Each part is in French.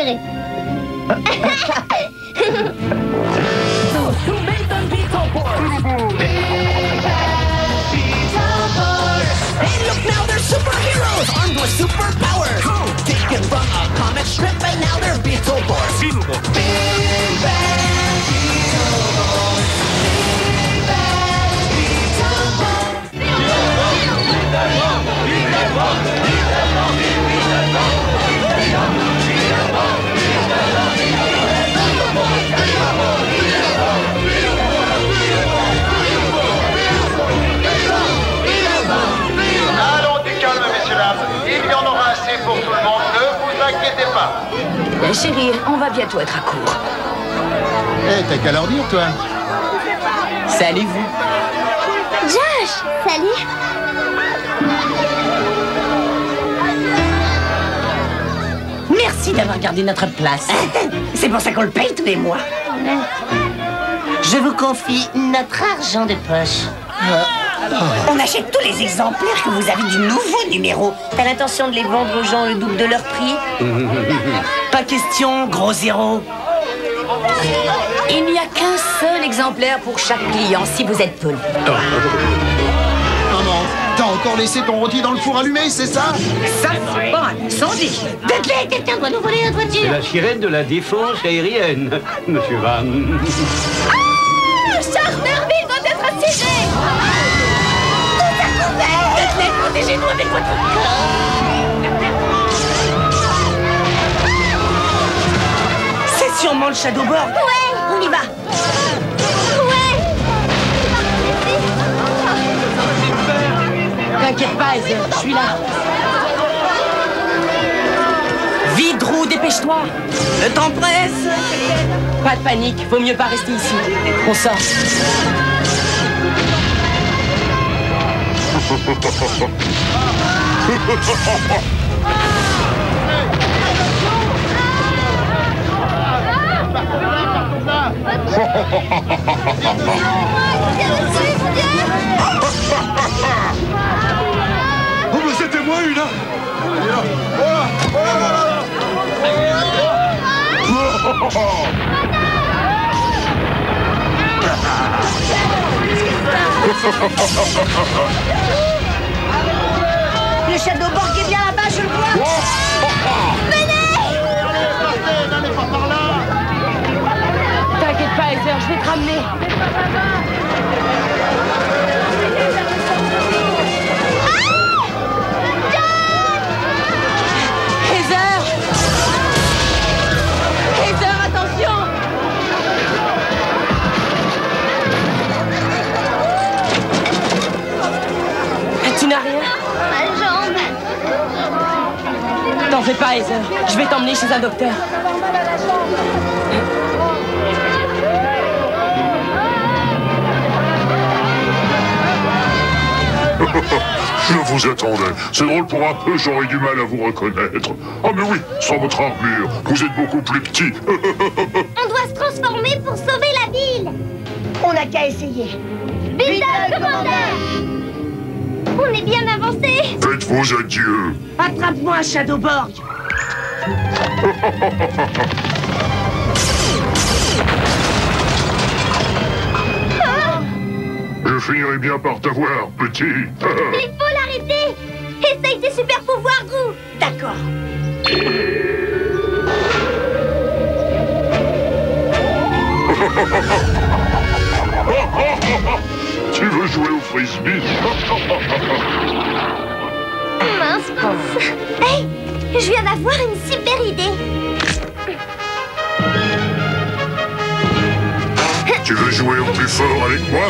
préféré. Hey, look now, they're superheroes armed with superpowers. Taken from a comic strip, and now they're Beetleborgs. Big chérie, on va bientôt être à court. Eh, t'as qu'à leur dire, toi. Salut, vous. Josh, salut. Merci d'avoir gardé notre place. C'est pour ça qu'on le paye tous les mois. Je vous confie notre argent de poche. On achète tous les exemplaires que vous avez du nouveau numéro. T'as l'intention de les vendre aux gens le double de leur prix Pas question, gros zéro. Il n'y a qu'un seul exemplaire pour chaque client si vous êtes poli. Maman, t'as encore laissé ton rôti dans le four allumé, c'est ça? Ça, un incendie. Dudley, quelqu'un doit nous voler notre C'est voiture. la sirène de la défense aérienne, monsieur Van. Charterville protégez-nous avec votre corps. C'est sûrement le Shadowboard. Ouais. On y va. Ouais. T'inquiète pas, Heather, je suis là. Vite, Drew, dépêche-toi. Le temps presse. Pas de panique, vaut mieux pas rester ici. On sort. Oh, mais c'était moi une hein vais te ramener. Heather Heather, attention Tu n'as rien? Ma jambe. T'en fais pas, Heather. Je vais t'emmener chez un docteur. Je vous attendais. C'est drôle pour un peu, j'aurais du mal à vous reconnaître. Ah mais oui, sans votre armure, vous êtes beaucoup plus petit. On doit se transformer pour sauver la ville. On n'a qu'à essayer. Beetle Commander. On est bien avancé. Faites vos adieux. Attrape-moi un finirai bien par t'avoir, petit. Il faut l'arrêter. Essaye tes super pouvoirs, Drew. D'accord. tu veux jouer au frisbee? Mince, mince. Hey, je viens d'avoir une super idée. Tu veux jouer au plus fort avec moi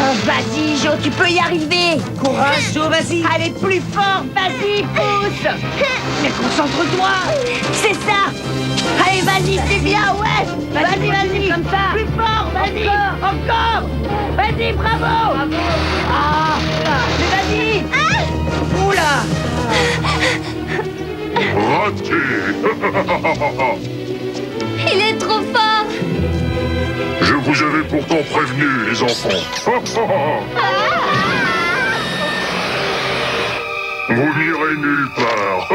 Oh, vas-y, Jo, tu peux y arriver. Courage, Jo, vas-y. Allez, plus fort, vas-y, pousse. Mais concentre-toi. C'est ça. Allez, vas-y, c'est bien, ouais. Vas-y, vas-y, comme ça. Plus fort, vas-y. Encore, Vas-y, bravo. Ah Il est trop fort. Je vous avais pourtant prévenu, les enfants. Vous n'irez nulle part.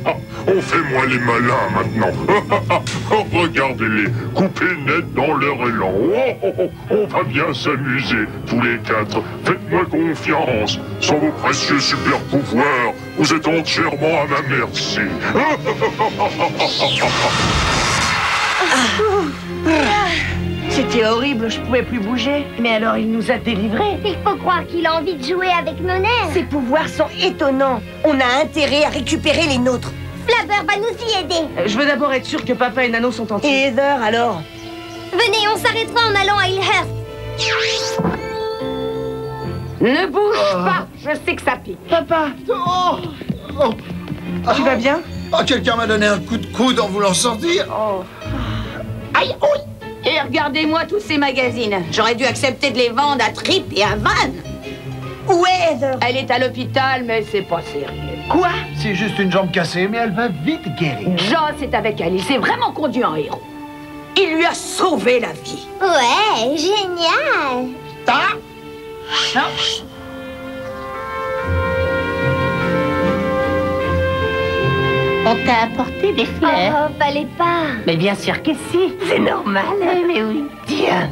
On fait moins les malins maintenant. Regardez-les, coupés net dans leur élan. Oh, oh, oh, on va bien s'amuser, tous les quatre. Faites-moi confiance. Sans vos précieux super pouvoirs, vous êtes entièrement à ma merci. C'était horrible, je pouvais plus bouger. Mais alors il nous a délivrés. Il faut croire qu'il a envie de jouer avec nos nerfs. Ses pouvoirs sont étonnants. On a intérêt à récupérer les nôtres. Flabber va nous y aider. Euh, Je veux d'abord être sûr que papa et Nano sont entiers. Et Heather, alors Venez, on s'arrêtera en allant à Hillhurst. Ne bouge pas, je sais que ça pique. Papa, Oh Oh tu vas bien Oh, quelqu'un m'a donné un coup de coude en voulant sortir Aïe, oui Et regardez-moi tous ces magazines. J'aurais dû accepter de les vendre à Trip et à Van. Où est Heather? Elle est à l'hôpital, mais c'est pas sérieux. Quoi C'est juste une jambe cassée, mais elle va vite guérir. Joss est avec elle, il s'est vraiment conduit en héros. Il lui a sauvé la vie. Ouais, génial. On t'a apporté des fleurs Oh, fallait pas. Mais bien sûr que si, c'est normal. Mais oui. Tiens,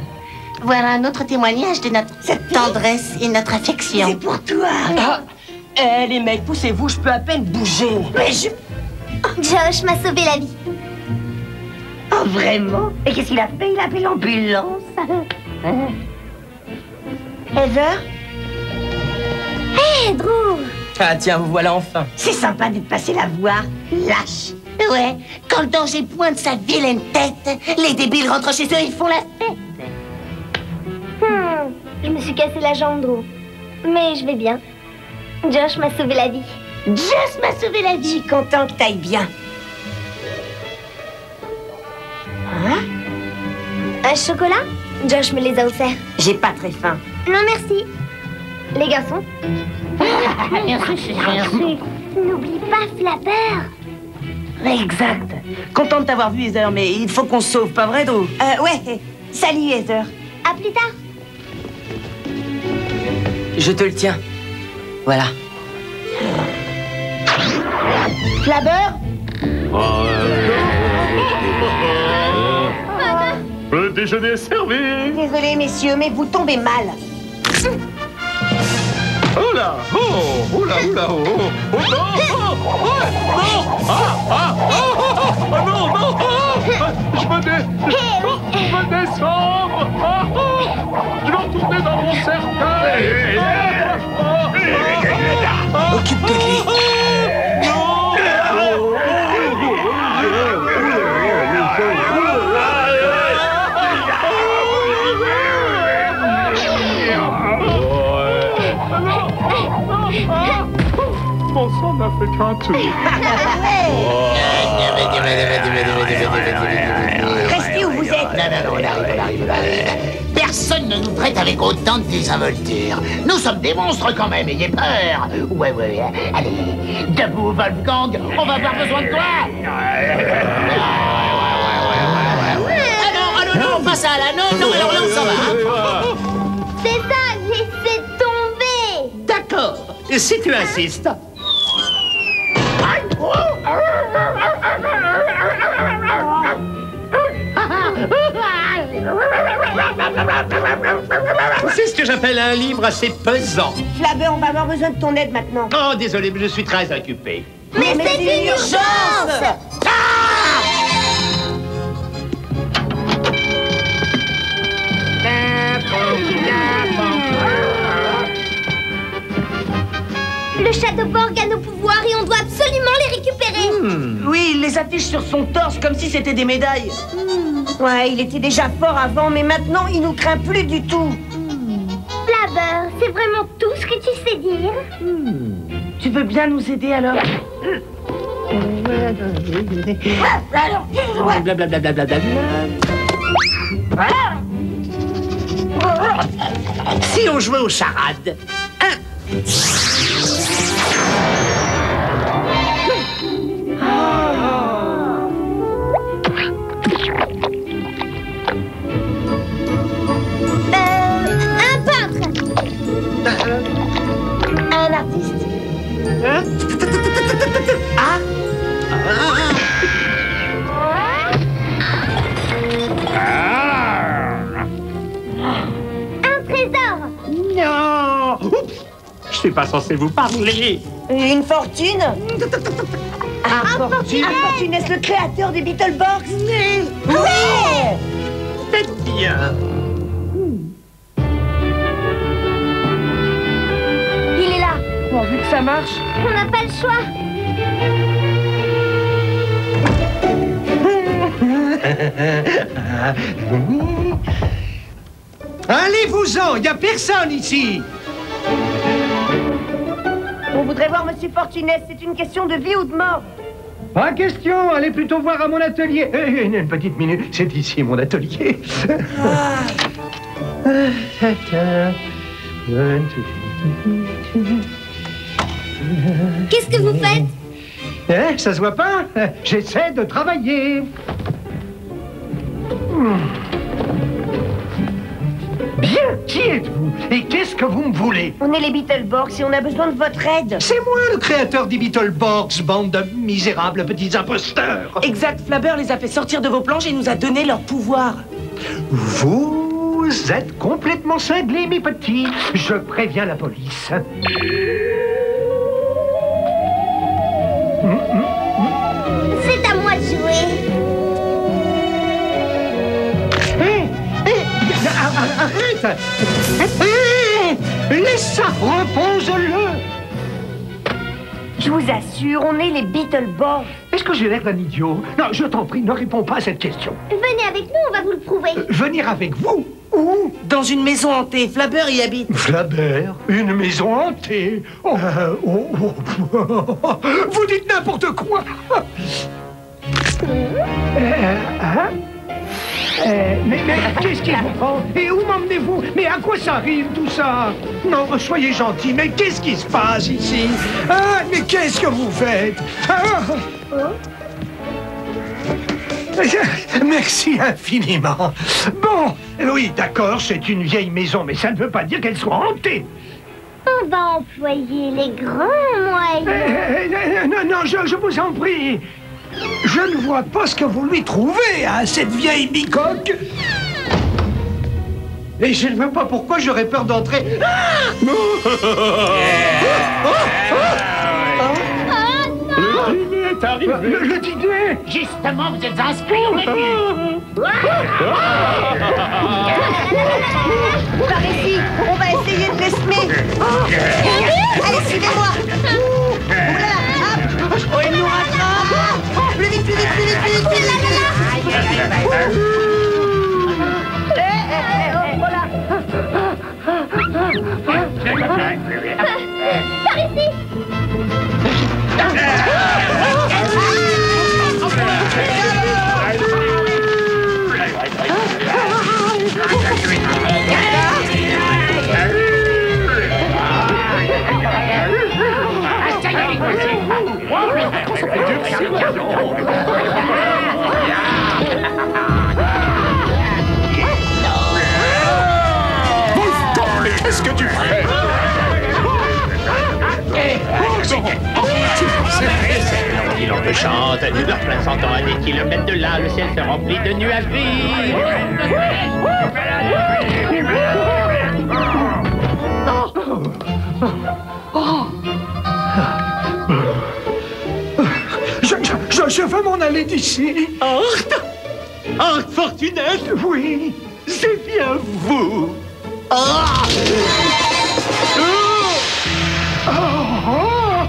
voilà un autre témoignage de notre tendresse et notre affection. C'est pour toi. Ah, Eh, les mecs, poussez-vous, je peux à peine bouger. Mais je... Josh m'a sauvé la vie. Oh, vraiment? Et qu'est-ce qu'il a fait? Il a appelé l'ambulance. Hein Heather? Hé, Drew Ah tiens, vous voilà enfin. C'est sympa de passer la voir. Lâche. Ouais, quand le danger pointe sa vilaine tête, les débiles rentrent chez eux et ils font la fête. Hmm, je me suis cassé la jambe, Drew. Mais je vais bien. Josh m'a sauvé la vie. Just m'a sauvé la Je vie. suis content que t'ailles bien. Un chocolat? Josh me les a offerts. J'ai pas très faim. Non, merci. Les garçons? Merci, merci. N'oublie pas Flapper. Exact. Content de t'avoir vu, Heather, mais il faut qu'on se sauve, pas vrai, Drew? Euh, ouais. Salut, Heather. À plus tard. Je te le tiens. Voilà. Flabber Le déjeuner est servi. Désolé, messieurs, mais vous tombez mal. Oh là Oh Oh là, oh là, oh Oh oh, non Oh Oh Non Ah Ah Oh oh, oh, oh, non, non oh, Je me dé... Je me descendre Ah, oh, Je vais retourner dans mon cercueil Occupe de lui. Mon sang qu'un tour Restez où vous êtes. Non, non, non, on arrive, on arrive, on arrive. Personne ne nous traite avec autant de désinvolture. Nous sommes des monstres quand même, ayez peur. Ouais, ouais, ouais. Allez, debout, Wolfgang, on va avoir besoin de toi. Ah non, ah non, non, pas ça là, non, non, alors là, on s'en va. hein. C'est ça, laissez tomber. D'accord, si tu insistes? C'est ce que j'appelle un livre assez pesant. Flabber, on va avoir besoin de ton aide maintenant. Oh, désolé, mais je suis très occupé. Mais, c'est une urgence. Le château Borg a nos pouvoirs et on doit absolument les récupérer. Oui, il les affiche sur son torse comme si c'était des médailles. Ouais, il était déjà fort avant, mais maintenant, il nous craint plus du tout. Flabber, c'est vraiment tout ce que tu sais dire. Tu veux bien nous aider alors. Si on jouait aux charades. Euh, Hein ah. Un trésor. Non. Oups. Je suis pas censé vous parler. Une fortune. Infortuné Infortuné est le créateur des Beetlebox. Oui. Faites bien. Ça marche. On n'a pas le choix. Allez-vous-en, il a personne ici. On voudrait voir Monsieur Fortunès, c'est une question de vie ou de mort. Pas question, allez plutôt voir à mon atelier. Eh, eh, une petite minute, c'est ici mon atelier. Qu'est-ce que vous faites Eh, ça se voit pas J'essaie de travailler. Bien, qui êtes-vous Et qu'est-ce que vous me voulez? On est les Beetleborgs et on a besoin de votre aide. C'est moi le créateur des Beetleborgs, bande de misérables petits imposteurs. Exact, Flabber les a fait sortir de vos planches et nous a donné leur pouvoir. Vous êtes complètement cinglés, mes petits. Je préviens la police. Arrête Hé Laisse ça, repose-le Je vous assure, on est les Beetleborgs. Est-ce que j'ai l'air d'un idiot Non, je t'en prie, ne réponds pas à cette question. Venez avec nous, on va vous le prouver. Venir avec vous Où Dans une maison hantée, Flabber y habite. Flabert Une maison hantée oh, euh, oh, oh. Vous dites n'importe quoi Euh, hein Euh, mais, mais qu'est-ce qui vous prend Et où m'emmenez-vous Mais à quoi ça arrive tout ça Non, soyez gentil, mais qu'est-ce qui se passe ici Ah, mais qu'est-ce que vous faites Ah Merci infiniment. Bon, oui, d'accord, c'est une vieille maison, mais ça ne veut pas dire qu'elle soit hantée. On va employer les grands moyens. Euh, euh, non, non, je, je vous en prie. Je ne vois pas ce que vous lui trouvez à cette vieille bicoque. Et je ne vois pas pourquoi j'aurais peur d'entrer. Ah Le dîner est arrivé. le, le dîner Justement, vous êtes inscrits au menu. Par ici, on va essayer de les qu'est-ce que tu fais? Il en te chante, du leur plein cent à des kilomètres de là, le ciel se remplit de nuages. Je, veux m'en aller d'ici. Art Art Fortunette Oui. C'est bien vous Ah ah.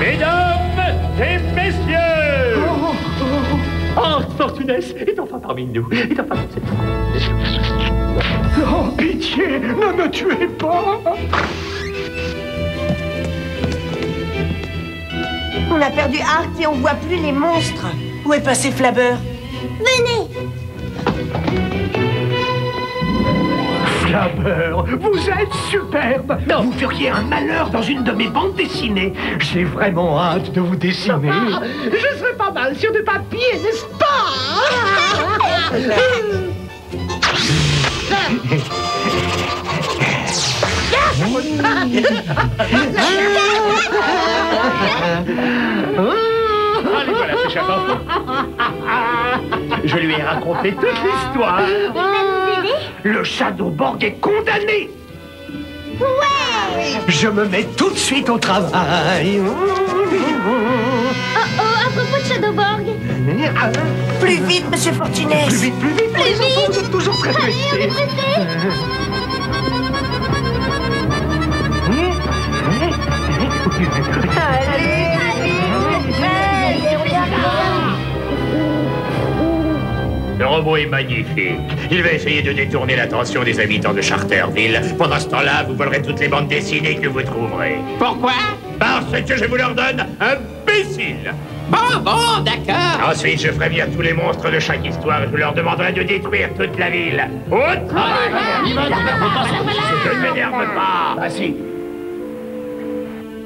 Mesdames et messieurs Art Fortunès est enfin parmi nous. Est enfin dans cette... Oh, pitié, ne me tuez pas. On a perdu Art et on voit plus les monstres. Où est passé Flabber Venez. Flabber, vous êtes superbe. Vous feriez un malheur dans une de mes bandes dessinées. J'ai vraiment hâte de vous dessiner. Je serais pas mal sur du papier, n'est-ce pas? Allez, voilà, c'est charmant. Je lui ai raconté toute l'histoire. Le Shadowborg est condamné. Ouais Je me mets tout de suite au travail. Oh oh, à propos de Shadowborg. Plus vite, monsieur Fortuné. Plus vite, plus vite. Plus les enfants, vite. vous êtes toujours très Allez, on est pressés. Le robot est magnifique. Il va essayer de détourner l'attention des habitants de Charterville. Pendant ce temps-là, vous volerez toutes les bandes dessinées que vous trouverez. Pourquoi Parce que je vous leur donne imbécile. Bon, bon, d'accord. Ensuite, je ferai venir tous les monstres de chaque histoire et je leur demanderai de détruire toute la ville. Au travail Il va Je ne m'énerve pas Ah si.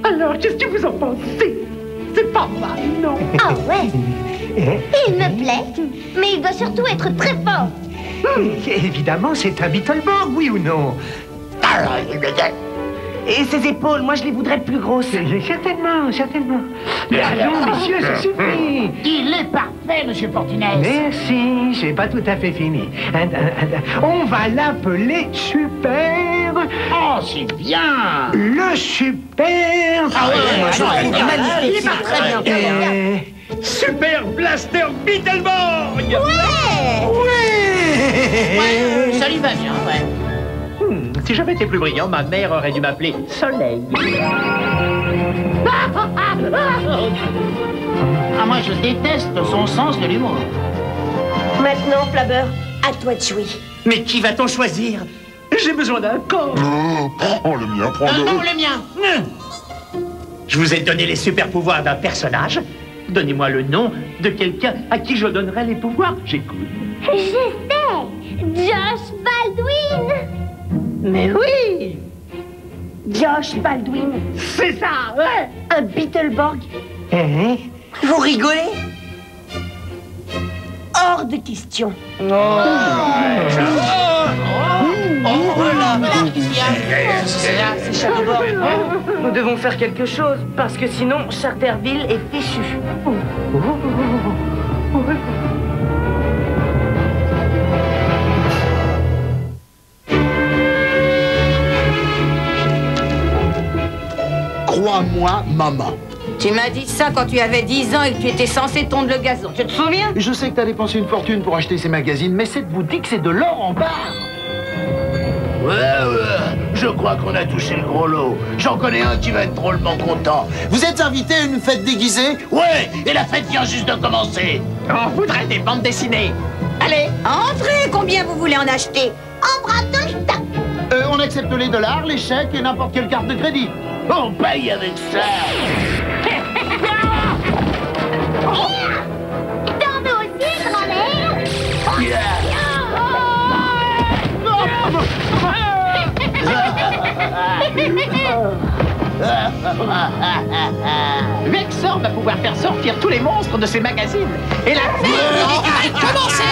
Alors, qu'est-ce que vous en pensez? C'est pas mal, non? Ah ouais. Il me plaît, mais il doit surtout être très fort. Hum, Évidemment, c'est un Beetleborg, oui ou non? Et ses épaules, moi je les voudrais plus grosses. Certainement, certainement. Mais allons, messieurs, ça suffit. Il est parfait, monsieur Fortuné. Merci, c'est pas tout à fait fini. On va l'appeler Super. Oh, c'est bien. Le Super. Ah ouais, ouais, ouais, magnifique. il est pas très bien. Euh, Super Blaster Beetleborg Ouais, ça lui va bien, ouais. Si j'avais été plus brillant, ma mère aurait dû m'appeler Soleil. Ah, moi, je déteste son sens de l'humour. Maintenant, Flabber, à toi de jouer. Mais qui va-t-on choisir? J'ai besoin d'un corps. Oh, le mien, Euh, prends-le. non, le mien. Je vous ai donné les super pouvoirs d'un personnage. Donnez-moi le nom de quelqu'un à qui je donnerai les pouvoirs. J'écoute. Je sais. Josh Baldwin. Mais oui Josh Baldwin. C'est ça, ouais. Un Beetleborg. Hein Vous rigolez? Hors de question. C'est Shadowborg. Nous devons faire quelque chose, parce que sinon, Charterville est fichu. Crois-moi, maman. Tu m'as dit ça quand tu avais 10 ans et que tu étais censé tondre le gazon. Tu te souviens Je sais que t'as dépensé une fortune pour acheter ces magazines, mais cette boutique, c'est de l'or en barre. Ouais, ouais, je crois qu'on a touché le gros lot. J'en connais un qui va être drôlement content. Vous êtes invité à une fête déguisée? Ouais, et la fête vient juste de commencer. On voudrait des bandes dessinées. Allez, Entrez Combien vous voulez en acheter? En bras tout le temps. Euh, on accepte les dollars, les chèques et n'importe quelle carte de crédit. On paye avec ça Dans va pouvoir faire sortir tous les monstres de ses magazines. Et la fête va commencer